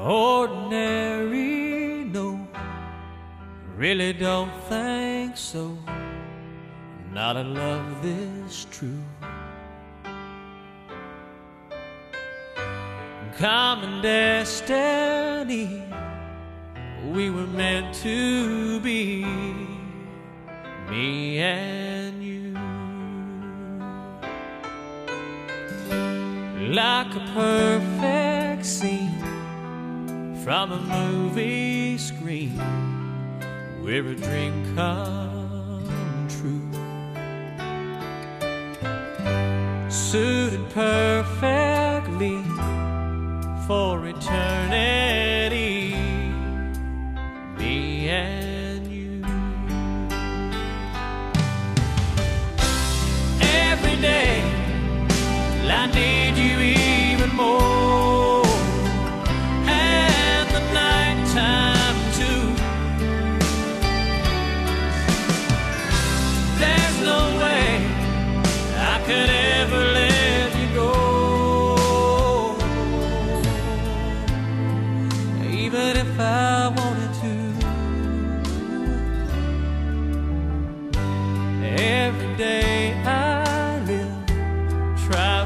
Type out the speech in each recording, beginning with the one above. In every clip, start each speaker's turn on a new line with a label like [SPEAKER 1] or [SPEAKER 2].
[SPEAKER 1] ordinary, no, really don't think so. Not a love this true. Common destiny, we were meant to be, me and you. Like a perfect scene from a movie screen where a dream come true. Suited perfectly for eternity, me and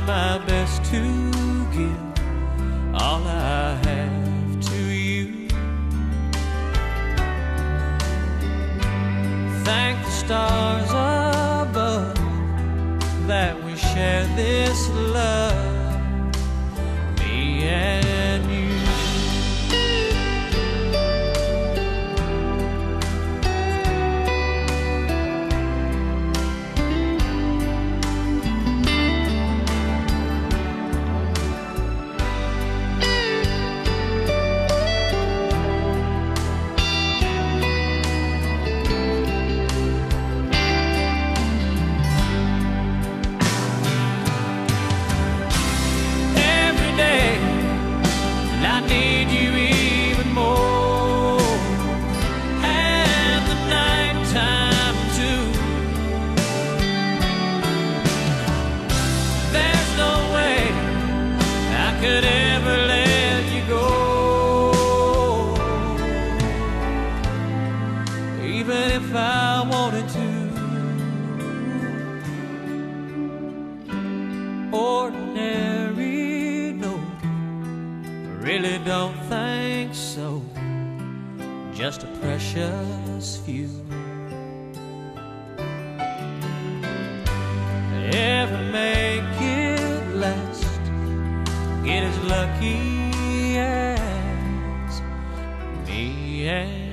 [SPEAKER 1] my best to give all I have to you. Thank the stars above that we share this love, me and could ever let you go. Even if I wanted to. ordinary, no, really don't think so. Just a precious few. Get as lucky as me and